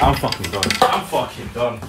I'm fucking done. I'm fucking done.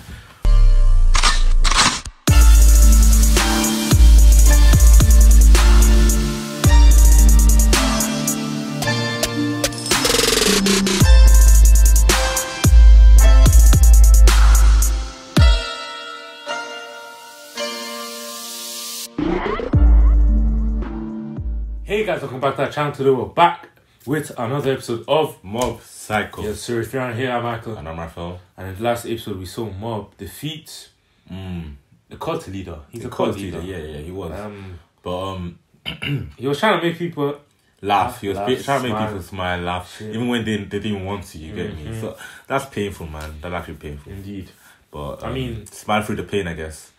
Hey guys, welcome back to our channel. Today we're back with another episode of Mob Psycho. Yes, sir. If you're not here, I'm Michael. And I'm Raphael. And in the last episode, we saw Mob defeat Mm. the cult leader. He's a cult cult leader. leader. Yeah, yeah, he was. Um, but um, he was trying to make people. laugh. He was Laugh, trying to make smile. people smile, laugh, Shit. even when they they didn't want to. You get me? Mhm. So that's painful, man. That's actually painful. Indeed. But I um, mean- smile through the pain, I guess.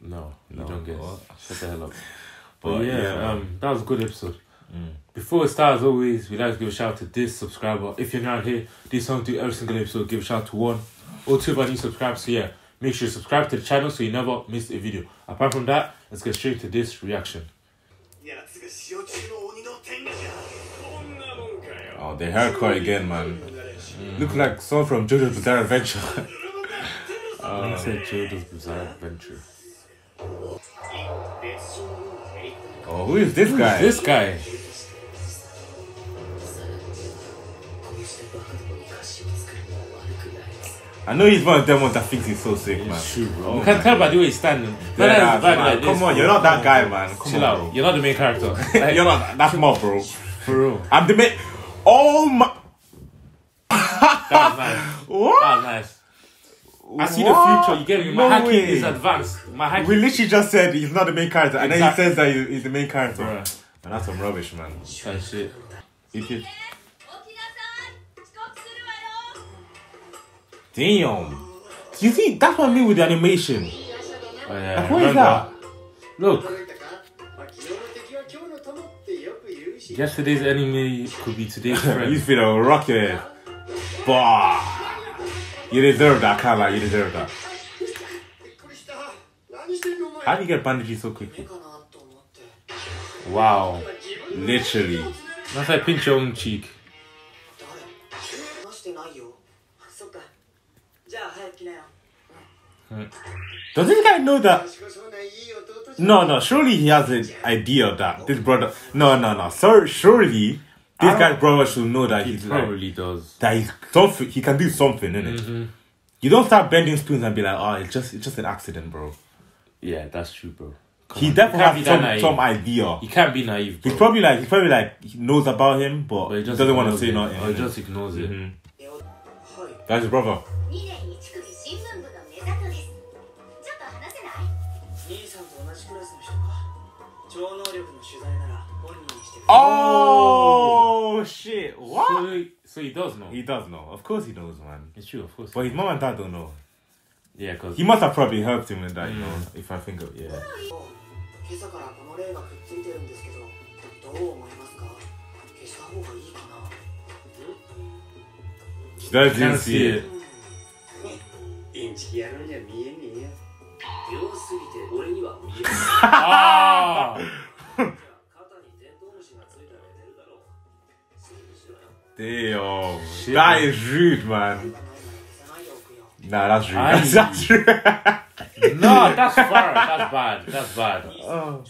No, you No, don't get. what? Shut the hell up. But, But yeah, yeah, um, that was a good episode. Before it starts, always we like to give a shout out to this subscriber. If you're not here, this song to every single episode. Give a shout out to one or two of our new subscribers. So yeah, make sure you subscribe to the channel so you never miss a video. Apart from that, let's get straight to this reaction. Oh, the haircut again, man. Mm. Look like someone from JoJo's Bizarre Adventure. uh, I said JoJo's Bizarre Adventure oh, who is this guy? This guy. I know he's one of them ones that thinks he's so sick, man. It's true, bro. You can tell by the way he's standing. Yeah, nah, man, like this, come on, bro. you're not that guy, man. Come Chill on, out. bro. You're not the main character. Like, You're not. That's mob, bro. for real. I'm the main. Oh my. That was nice. What? That was nice. I see what? the future. You get me? My no hacking way. is advanced. My hacking. We literally just said he's not the main character, and then he says that he's the main character. Bruh. That's some rubbish, man. That shit. If you... Damn. You see, that's what I mean with the animation. Oh, yeah. Like, what is that? Look. Yesterday's enemy could be today's friend. you feel a rocket. Bah. You deserve that, Carla. You deserve that. How do you get bandages so quickly? Wow. Literally. That's like pinch your own cheek. Does this guy know that? No, no, surely he has an idea of that. This brother. No, no, no. Sir, surely this guy's brother should know that he he's probably like, does. That he's something. He can do something in it. Mm-hmm. You don't start bending spoons and be like, oh, it's just it's just an accident, bro. Yeah, that's true, bro. Come he on. definitely has some, some idea. He can't be naive. Bro. He's probably like he probably like knows about him, but, but he, just doesn't want to say him. nothing. Or he just ignores it. Mm-hmm. That's his brother. 人にしてくれ Oh shit! What? So, he- so he does know. He does know. Of course he knows, man. It's true, of course. But his mom and dad don't know. yeah, because He must have probably helped him with that, you know. Mm. If I think of yeah. 今朝からこの霊がくっついてるんですけどどう思いますか消した方がいいかな doesn't can't see see it. it. インチキ野郎には見えねえよ秒すぎて俺には見えない Damn. Shit, that man. is rude, man. Nah, that's rude. I... That's, that's rude. no, that's far. That's bad. That's bad. Oh.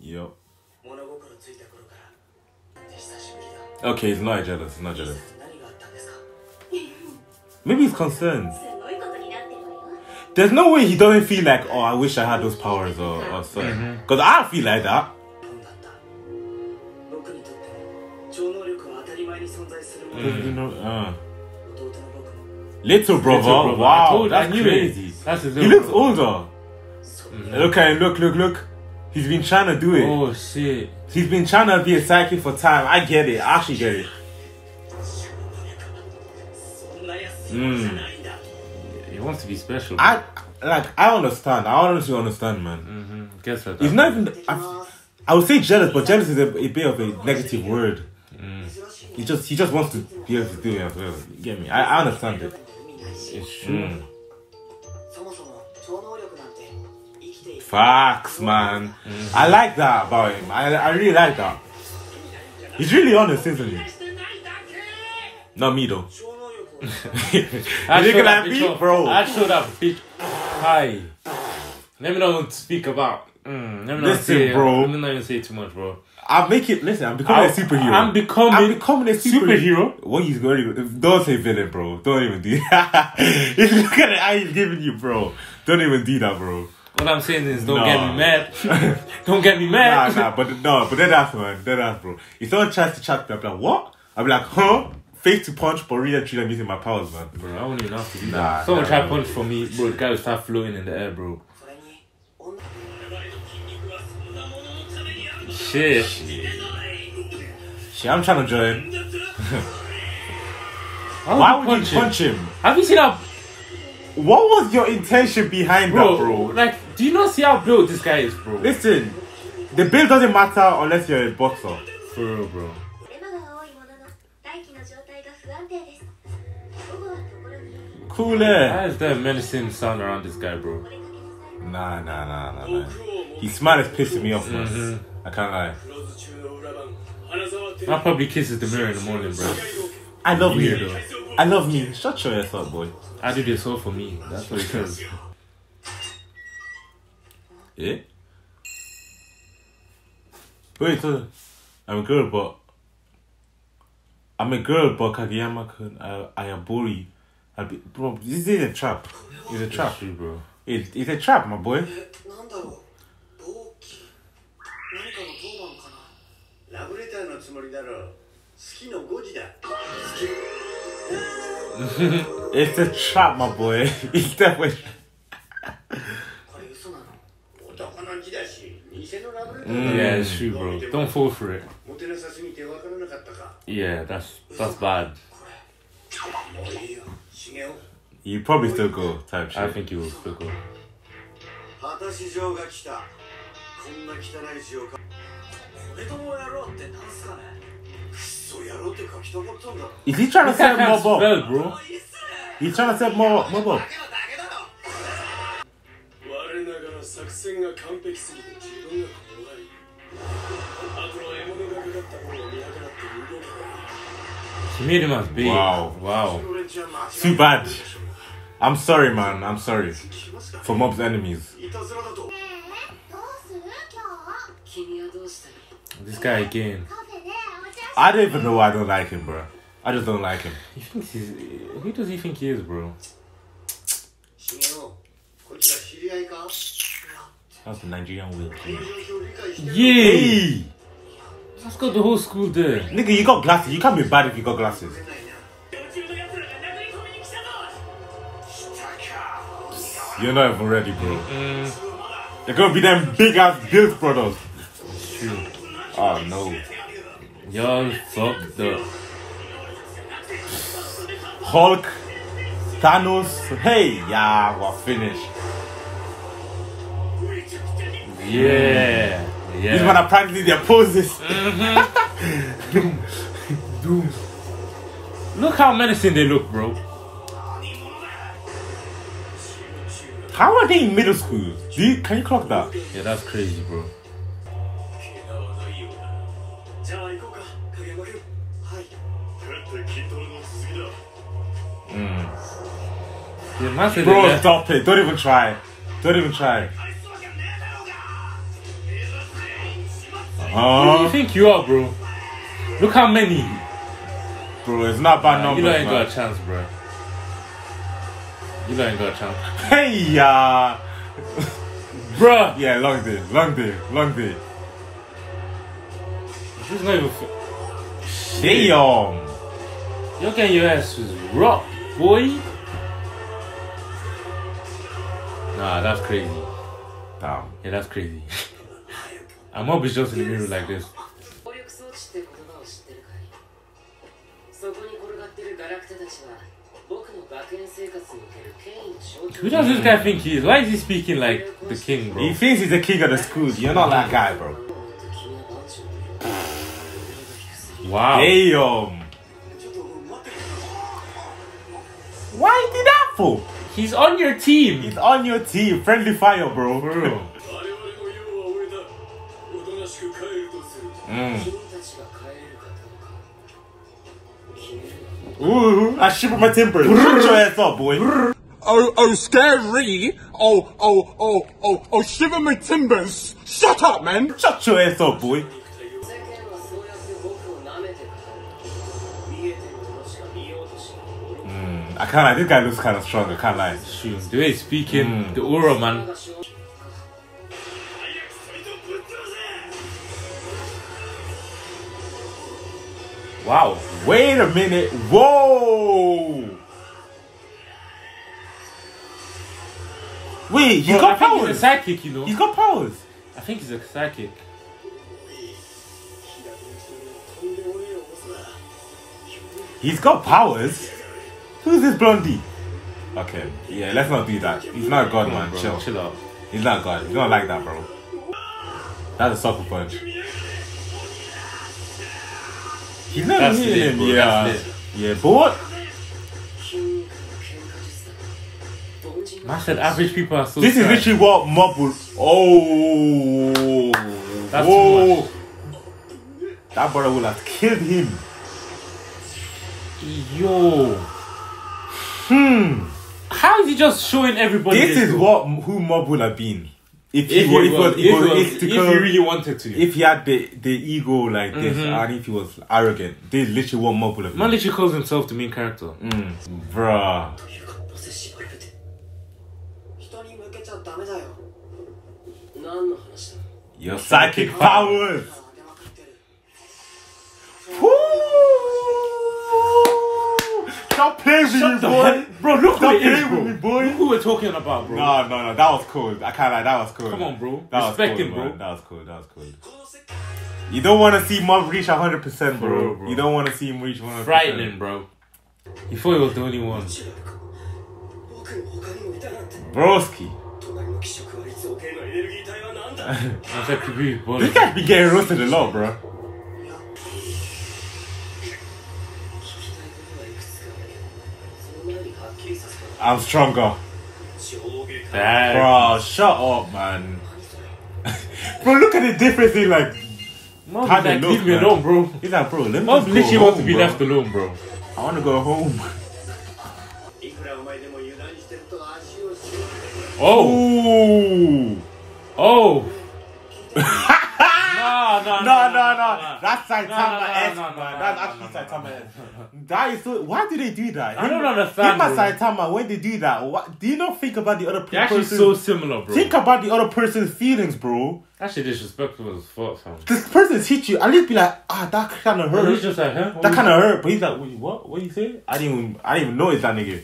Yep. Okay, he's not jealous. He's not jealous. Maybe he's concerned. There's no way he doesn't feel like, oh, I wish I had those powers or, or something. Mm-hmm. Because mm-hmm. I feel like that. Mm. Uh. Little brother, Little brother. wow, I told, that's I crazy. It. That's his he looks brother. older. Mm. Look at him, look, look, look. He's been trying to do it. Oh shit. He's been trying to be a psychic for time. I get it. I actually get it. Mm. He wants to be special. I like. I understand. I honestly understand, man. Mm-hmm. Guess what? It's not even. I, I, would say jealous, but jealous is a, a bit of a negative word. Mm. He just he just wants to be able to do it forever. Get me? I, I understand it. It's true. Mm. Facts, man. Mm-hmm. I like that about him. I, I really like that. He's really honest, isn't he? Not me though. I you look at me, bro. I showed that bitch. Hi. Let me know what to speak about. Mm, let me not Listen, say, bro. Let me not even say too much, bro. I'll make it. Listen, I'm becoming I'll- a superhero. I'm becoming I'm becoming a superhero. superhero. What he's going to Don't say villain, bro. Don't even do that. If you look at the eye he's giving you, bro. Don't even do that, bro. What I'm saying is, don't Nah. get me mad. don't get me mad. nah, nah, but no, but then ass, man. Then ass, bro. If someone tries to chat me, I'm like, what? I'm be like, huh? Face to punch, but really, truly, I'm using my powers, man. Bro, I won't even have to do Nah, that. Someone nah, try to punch for me, bro. The guy will start floating in the air, bro. Shit. Shit. Shit, I'm trying to join. Why would punch you punch him? Have you seen how? What was your intention behind bro, that, bro? Like, do you not see how built this guy is, bro? Listen, the build doesn't matter unless you're a boxer. For real, bro. Cool air. Why is there a menacing sound around this guy, bro? Nah, nah, nah, nah, nah. His smile is pissing me off, mm -hmm. I can't lie. I probably kisses the mirror in the morning, bro. I love me. Though. I love me. Shut your ass up, boy. I do this all for me. That's what it. Yeah? Wait, uh, I'm a girl, but. I'm a girl, but Kageyama can. Uh, Ayabori. I'll be. Bro, this is a trap. It's a trap, bro. It, it's a trap, my boy. えなんだろう同期何かの当番かなラブレターのつもりだろう好きの5時だ好 It's a trap, my boy. It's definitely. これ嘘なのき男の字だし偽のラブレター Mm. Yeah, it's true, bro. Don't fall for it. モテなさすぎて分からなかったか Yeah, that's that's bad. もういいよ茂雄 You probably still go type I shit. think he will still go. 果たし状が来た こんな汚い字をかこれともやろうってなんすかねくっそやろうって書きたかったんだ Is he trying to set Can't mob up? spell, bro. He's trying to set mob, mob up. 我ながら作戦が完璧すぎて自分が怖いあとは獲物がかかった方を見計らって動けば He made him as big. Wow. Wow. 俺じゃ間違い Too bad. I'm sorry, man. I'm sorry 来ますか for mob's enemies. This guy again. I don't even know why I don't like him, bro. I just don't like him. He thinks he's. Who does he think he is, bro? That's the Nigerian wheel. Yay! That's got the whole school there. Nigga, you got glasses. You can't be bad if you got glasses. You're not even ready, bro. Mm. They're gonna be them big ass built products brothers. Oh no. Y'all fucked up. Hulk, Thanos. Hey, yeah, we're finished. Yeah. yeah. These men Yeah. are practically their poses. Doom, mm-hmm. doom. Look how menacing they look, bro. How are they in middle school? Do you, can you clock that? Yeah, that's crazy, bro. Yeah, man said Bro, that- stop it. Don't even try. Don't even try. Who do you uh-huh. think you are, bro? Look how many. Bro, it's not bad number. you numbers, don't ain't man. got a chance, bro. You don't ain't got a chance. Hey, yeah. Bruh! Yeah, long day, long day, long day. This is not even. Damn. You're getting your ass was rock, boy. Nah, that's crazy. Damn. Yeah, that's crazy. I'm always just in the mirror like this. Who does this guy think he is? Why is he speaking like the king, bro? He thinks he's the king of the schools. You're not that guy, bro. Wow. Damn. Why did that for? He's on your team. He's on your team. Friendly fire, bro. bro. mm. Ooh, I shiver my timbers. Shut your ass up, boy. Oh, oh, scary. Oh, oh, oh, oh, oh, shiver my timbers. Shut up, man. Shut your ass up, boy. I can't. I think I look kind of strong. I can't lie. Shoot, the way he's speaking, mm. the aura, man. Wow. Wait a minute. Whoa. Wait, You got I powers. He's a psychic, you know. He's got powers. I think he's a psychic. He's got powers. Who's this blondie? Okay, yeah, let's not do that. He's not God, man. Bro. Chill, chill out. He's not God. He's not like that, bro. That's a sucker punch. He's not That's hitting lit, him. Yeah, yeah, but what? I said average people are so. This is literally what mob would. Oh, That's whoa! That brother would have killed him. Yo. Hmm. How is he just showing everybody? This is what who Mob would have been. If he, if he, was, if, was if, he really wanted to, if he had the, the ego like this, mm-hmm. and if he was arrogant, this literally what Mob would have. Been. Man literally calls himself the main character. Mm. Bruh. Your psychic powers. Stop playing with me, boy. Bro, look who playing with me, boy. Look who we're talking about, bro. No, no, no. That was cool. I can't lie. That was cool. Come on, bro. That Respect cool, him, bro. Man. That was cool. That was cool. You don't want to see Mob reach 100%, bro. bro, bro. You don't want to see him reach 100%. Frightening, bro. You thought he was the only one. Broski. that could be. This guy's been getting roasted a lot, bro. I'm stronger. Damn. Bro, shut up, man. bro, look at the difference in like. Mom, how they like, look, leave me alone, bro. He's like, bro, let me. Mom literally home, wants to be bro. left alone, bro. I want to go home. oh. Oh. no, no, no, no. That's Saitama S, man. That's actually Saitama S. That is so. Why do they do that? I don't understand. Him and Saitama, when they do that, what do you not think about the other person? Actually, so similar, bro. Think about the other person's feelings, bro. Actually, disrespectful as fuck, fam. This person's hit you. At least be like, ah, that kind of hurt. He's just like, huh? That kind of hurt. But he's like, what? what? do you say? I didn't. Even, I didn't know it's that nigga.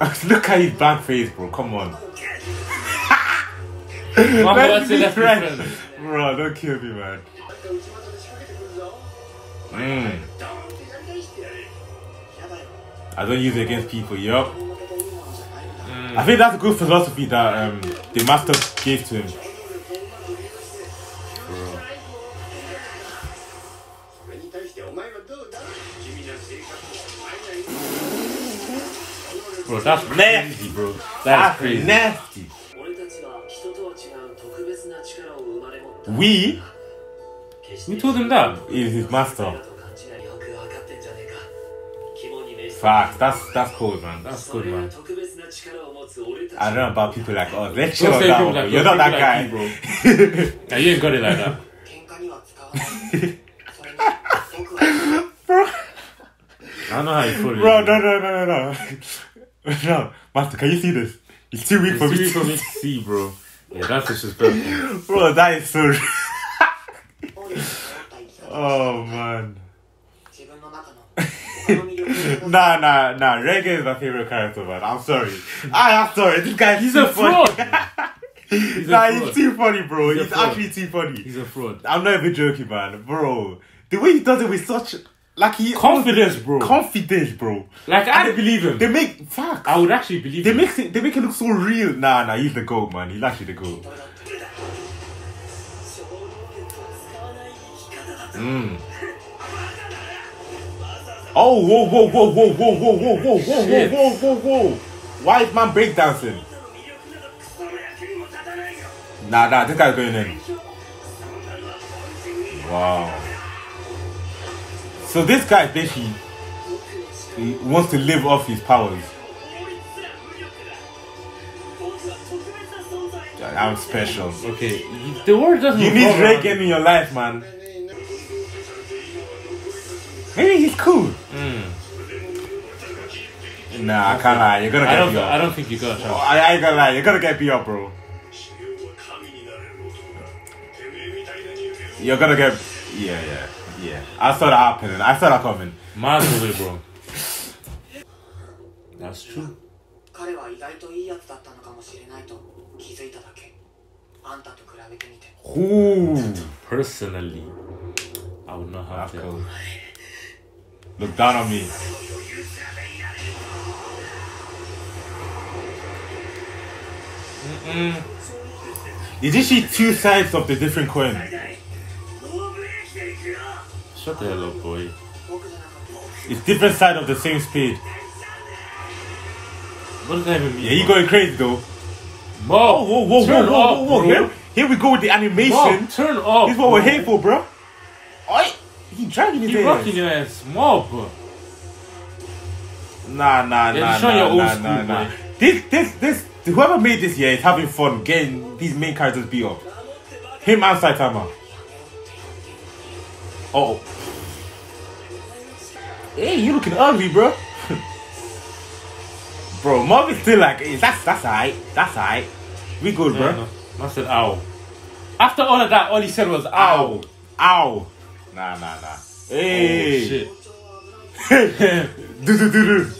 Look at his blank face, bro. Come on. My boy said friend. Bro, don't kill me, man. Mm. I don't use it against people, yup. Mm. I think that's a good philosophy that um, the master gave to him. Bro. That's nasty, bro. That's, that's crazy. nasty. We we told him that is his master. Fuck, that's that's cool, man. That's good, man. I don't know about people like oh, Let's chill on that. Like, You're not that like guy, you, bro. now, you ain't got it like that. bro. I don't know how you feel. Bro, no, no, no, no, no. No, master, can you see this? It's too weak it's for too me. It's too weak for me to see, bro. Yeah, that's disrespectful. Bro, that is so. oh man. nah, nah, nah. Reigen is my favorite character, man. I'm sorry. Ah, I am sorry. This guy He's a fraud. He's nah, a fraud. too funny, bro. He's, He's actually too funny. He's a fraud. I'm not even joking, man. Bro, the way he does it with such like he confidence, bro. Confidence, bro. Like I believe him. They make facts. I would actually believe. They him. make it. They make it look so real. Nah, nah. He's the goat, man. He's actually the goat. Mm. Oh, whoa, whoa, whoa, whoa, whoa, whoa, whoa, whoa, whoa, whoa, whoa, whoa, whoa. Why is man breakdancing? Nah, nah, this guy's going in. Wow. So this guy basically he wants to live off his powers. I'm special. Okay, the world doesn't. You need Reigen in your life, man. Maybe he's cool. Mm. Nah, I can't lie. You're gonna get I don't, I don't think you got a chance. I ain't gonna lie. You're gonna get beat up, bro. You're gonna get. Yeah, yeah. yeah. I saw that happening. I saw that coming. Miles away, bro. That's true. 彼は意外といいやつだったのかもしれないと気づいただけあんたと比べてみて Ooh, Personally, I would not have that's that. cool. Look down on me. Did you see two sides of the different coin? Shut the hell up, boy. It's different side of the same speed. What does that even mean? Yeah, you going crazy though. Mo, whoa, whoa, whoa, turn whoa, whoa, whoa, whoa. Here, here we go with the animation. Mo, turn off. This is what bro. we're here for, bro. I, he dragging his he ass. He rocking your ass, Mo, bro. Nah, nah, yeah, nah, nah, your nah, school, nah, nah. This, this, this. Whoever made this, yeah, is having fun getting these main characters beat up. Him and Saitama. Oh. Hey, you looking ugly, bro. bro, mom is still like, hey, that's that's alright. That's alright. We good, bro. Yeah, no. Said, ow. After all of that, all he said was, ow. Ow. ow. Nah, nah, nah. Hey. Oh, shit. do, do, do, do.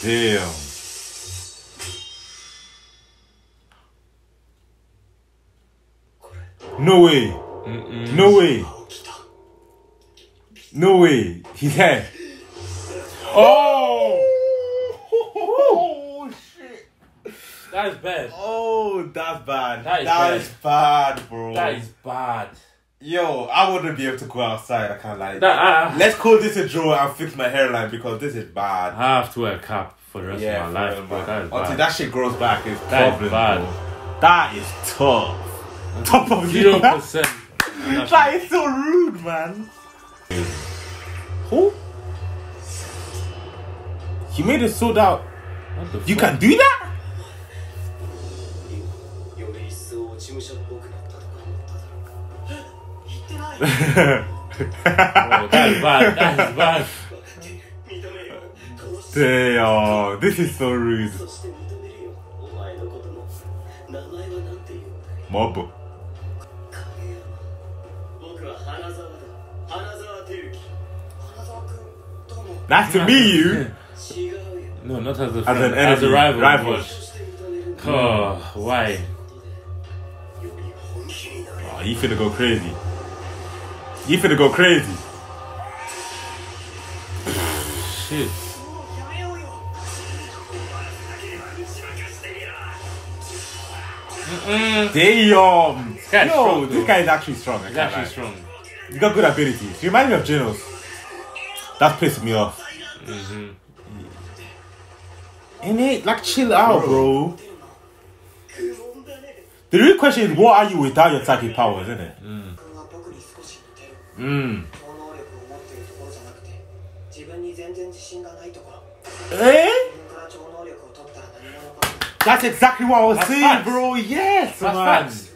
Damn. No way. No way. No way. He's dead. Oh! Oh shit. That is bad. Oh, that's bad. That is That bad. is bad, bro. That is bad. Yo, I wouldn't be able to go outside. I can't lie. That, uh, Let's call this a draw and fix my hairline because this is bad. I have to wear a cap for the rest Yeah, of my life, bro. That is Until bad. that shit grows back, it's That is problem. bad. bro. That is tough. Top of zero percent. That is so rude, man. Who? You made it sold out. You fuck? can do that? oh, that is bad. That is bad. Damn, this is so rude. Mob. That's to me, you. No, not as a friend, as an enemy, as a rival. rival. Oh, why? Oh, you finna go crazy. You finna go crazy. Shit. Mm. Damn! This Yo, this guy is actually strong. He's actually lie. strong. He's got good abilities. He reminds me of Genos. That's pissing me off. Mm-hmm. In it, like chill out, bro. The real question is, what are you without your psychic powers, isn't it? Mm. Mm. Eh? That's exactly what I was saying, bro. Yes, That's man. Facts.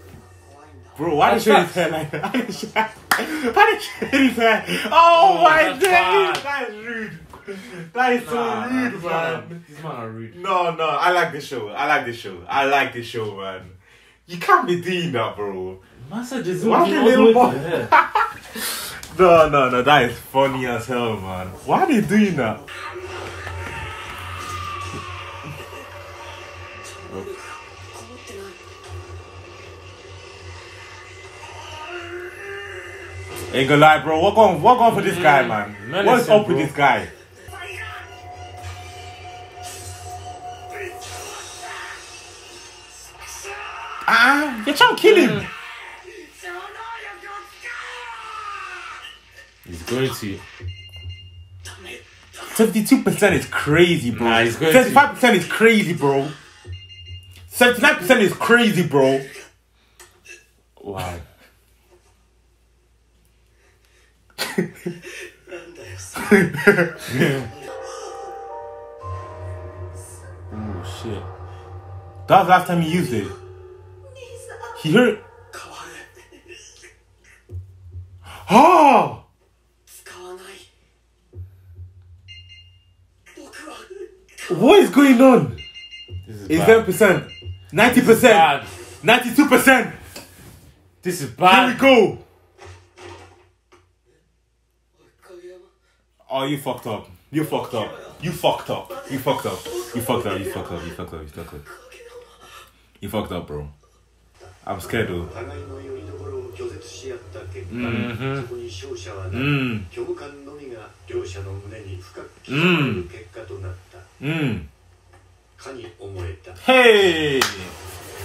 Bro, why did you say like that? Why did you his hair? Oh, Oh, my days! That is rude. That is so rude, these man. These man are rude. No, no, I like this show. I like this show. I like this show, man. You can't be doing that, bro. Master just Why the the little boy? No, no, no, that is funny as hell, man. Why are they doing that? Ain't gonna lie, bro. What going, what going for this guy, man? man, What's up with this guy? Ah, you're trying to kill him. He's going to. Seventy-two percent is crazy, bro. Nah, he's going to- Thirty-five percent is crazy, bro. Seventy-nine percent is crazy, bro. Wow. oh shit that was last time he used it he heard oh What is going on? This is ten percent, ninety percent, ninety-two percent. This is bad. Here we go. Oh, you fucked up. You fucked up. You fucked up. You fucked up. You fucked up. You fucked up. You fucked up. You fucked up. You fucked up, bro. I'm scared, though. 互いのよりどころを拒絶し合った結果、Mhm. そこに勝者はなく、Mm. 虚無感のみが両者の胸に深く刻まれる結果となった、Mm. かに思えた Hey!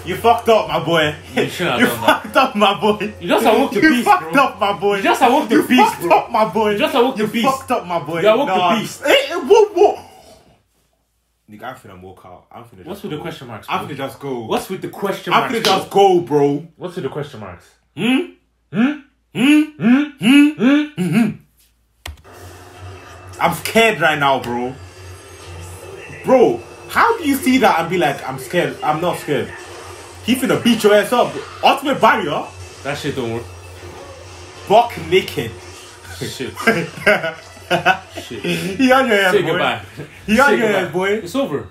You fucked up, my boy. You shouldn't have You done that. fucked up, my boy. You just awoke the You beast, fucked bro. up, my boy. You just awoke the You beast, fucked bro. up, my boy. You just awoke You the beast. fucked up, my boy. You awoke the Nah. beast. Hey, hey, whoa, whoa. Nigga, I'm finna walk out. I'm finna What's just with the question marks? I'm bro? finna just go. What's with the question marks? I'm marks? finna just go, bro. What's with the question marks? Hmm. Hmm? Hmm? Hmm? Hmm? Hmm? Hmm? I'm scared right now, bro. Bro, how do you see that and be like, I'm scared? I'm not scared. He finna beat your ass up. Ultimate barrier. That shit don't work. Buck naked. Shit. shit. He on your ass, Say boy. Goodbye. He on Say your goodbye. ass, boy. It's over.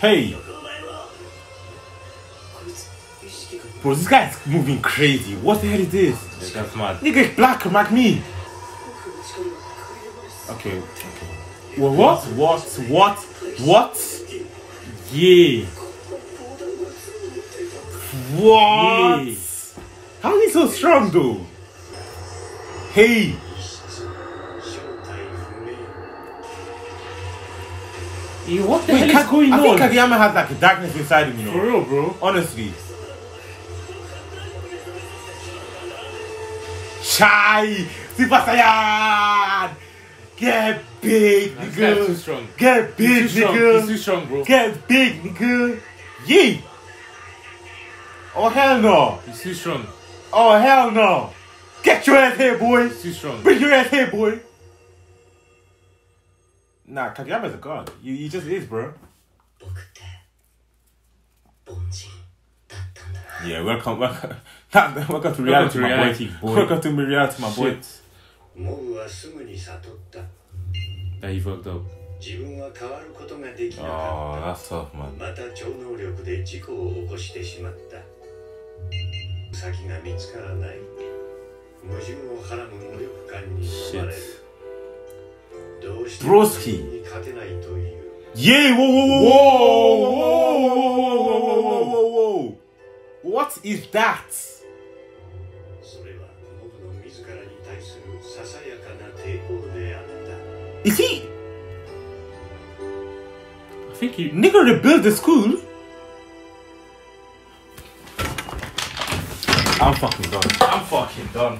Hey. Bro, this guy's moving crazy. What the hell is this? This guy's mad. Nigga black like me. Okay, okay. Well, what? What? What? What? Yeah. What? How is he so strong though? Hey. Hey, what the Wait, hell is going I on? I think Kageyama has like a darkness inside him, you know. For real, bro. Honestly. Chai! Super Saiyan! Get big, nigga. Too strong. Get big, He's too strong. nigga. He's too strong, bro. Get big, nigga. Yee. Oh, hell no. He's too strong. Oh, hell no. Get your ass here, boy. He's too strong. Bring your ass here, boy. Nah, Kageyama's a god. You, he just is, bro. Yeah, welcome, welcome, welcome to reality, welcome to reality my boy. Welcome to reality, my boy. That he fucked up. 自分は変わることができなか Oh, っ that's tough, man. たまた超能力で事故を起こしてしまった先が見つからない矛盾をはらむ無力感に飲まれる.どうしても Broski に勝てないという Yeah, whoa, whoa, whoa, whoa, whoa, whoa, whoa, whoa, whoa, whoa. What is that? Is he I think he. nigga rebuild the school? I'm fucking done. I'm fucking done.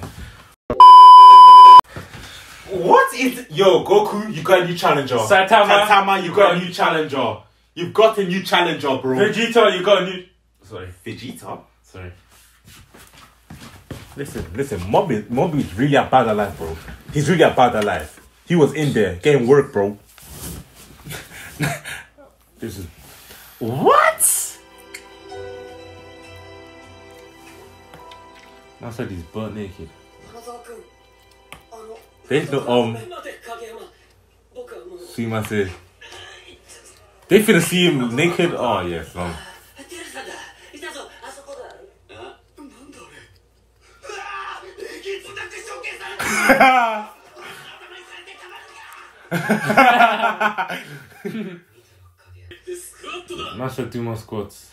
What is yo Goku? You got a new challenger. Saitama, Saitama, you got a new challenger. You've got a new challenger, bro. Vegeta, you got a new. Sorry. Vegeta. Sorry. Listen, listen. Mob is, Mob is really about that life, bro. He's really about that life. He was in there. getting work, bro. this is what? I said he's butt naked. They know um. See my say. They finna see him naked. Oh yes, um. Not two more squats.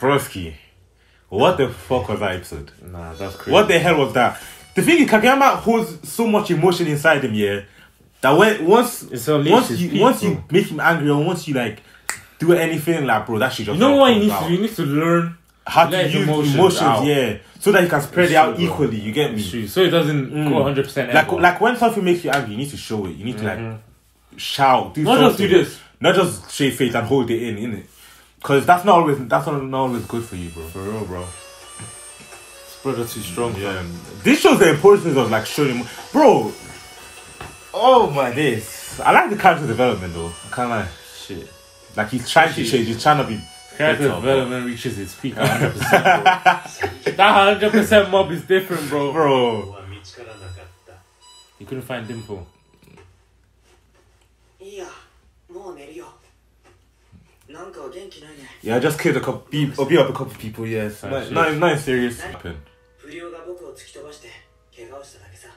Broski, what the fuck was that episode? Nah, that's crazy. What the hell was that? The thing is, Kageyama holds so much emotion inside him, yeah, that when once once you once you make him angry or once you like do anything, like bro, that shit just. You know what? You need, to, you need to learn how to use emotions emotions, yeah, so that you can spread It's it out true, equally. You get me? So it doesn't Mm. go 100% Like ever. like when something makes you angry, you need to show it. You need to like shout, do Mm-hmm. Not just something. do this. not just shake face and hold it in, in it, because that's not always that's not, not always good for you, bro. For real, bro. brother too strong. Yeah, this shows the importance of like showing bro. Oh my days! I like the character development though. I can't like shit. Like he's trying to change. He's trying to be Character better, development reaches its peak 100%. Bro. that 100% mob is different, bro. bro. は見つからなかった You couldn't find Dimple. いいやもう寝るよなんか元気ないね Yeah, I just killed a couple people, beat up a couple people. Yes, Ah, not, shit. not, not serious. Happened. 不良が僕を突き飛ばして怪我をしただけさ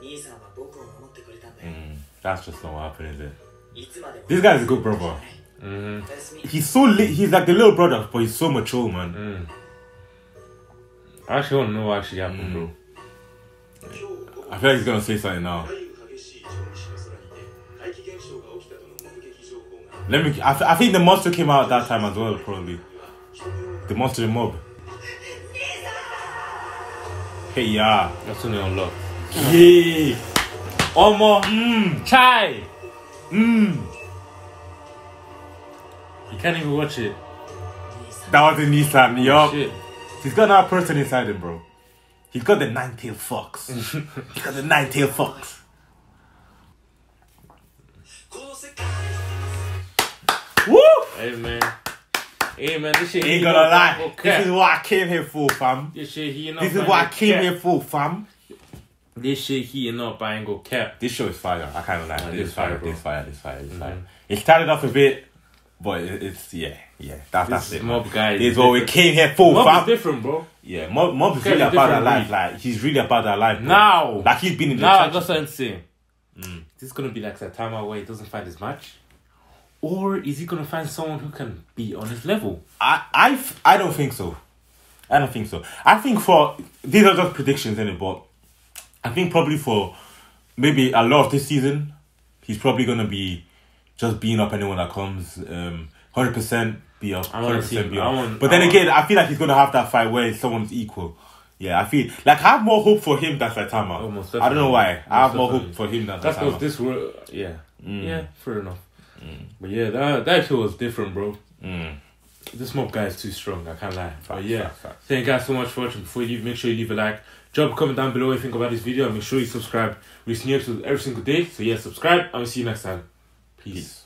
兄さんは僕を守ってくれたんだよ、 Mm, that's just not what happened, is it? いつまでも This guy's a good brother. Mm-hmm. He's so li- he's like the little brother, but he's so mature, man. Mm. I actually don't know what actually happened, bro. I feel like he's gonna say something now. Let me. I, think the monster came out that time as well, probably. The monster, the mob. Hey, yeah. That's only unlock. Yeah. Omo, mmm, chai. Mmm. Can't even watch it. That was in Nissan, oh, yup. Oh, He's got another person inside him, bro. He's got the nine tail fox. He's got the nine tail fox. Woo! Hey, man. Hey man, this shit ain't gonna lie. Okay. This is what I came here for, fam. This shit here This is what I came cap. here for, fam. This shit here not buying go cap. This show is fire. I kind of like it. this, fire, fire this fire. This fire. This mm-hmm. fire. It started off a bit but it's yeah, yeah. That's that's it. mob guy. This is what we came here for, Mob is different, bro. Yeah, Mob, Mob is really about that life. Like he's really about that life. bro. Now. like he's been in the Now I got something to say. Is this gonna be like that time where he doesn't find his match? Or is he gonna find someone who can be on his level? I, I, f- I don't think so. I don't think so. I think for these are just predictions, in it, but I think probably for maybe a lot of this season, he's probably gonna be just beating up anyone that comes. Um, hundred percent be up, hundred percent be I up. want- but then want- again, I feel like he's gonna have that fight where someone's equal. Yeah, I feel like I have more hope for him than Saitama. Oh, I don't know why. definitely. I have Most more hope for him than That's because Saitama. this world, yeah, Mm. yeah, fair enough. But yeah, that that show was different, bro. Mm. This mob guy is too strong. I can't lie. But yeah, thank you guys so much for watching. Before you leave, make sure you leave a like. Drop a comment down below what you think about this video, and make sure you subscribe. We see new episodes every single day. So yeah, subscribe, and we'll see you next time. Peace. Peace.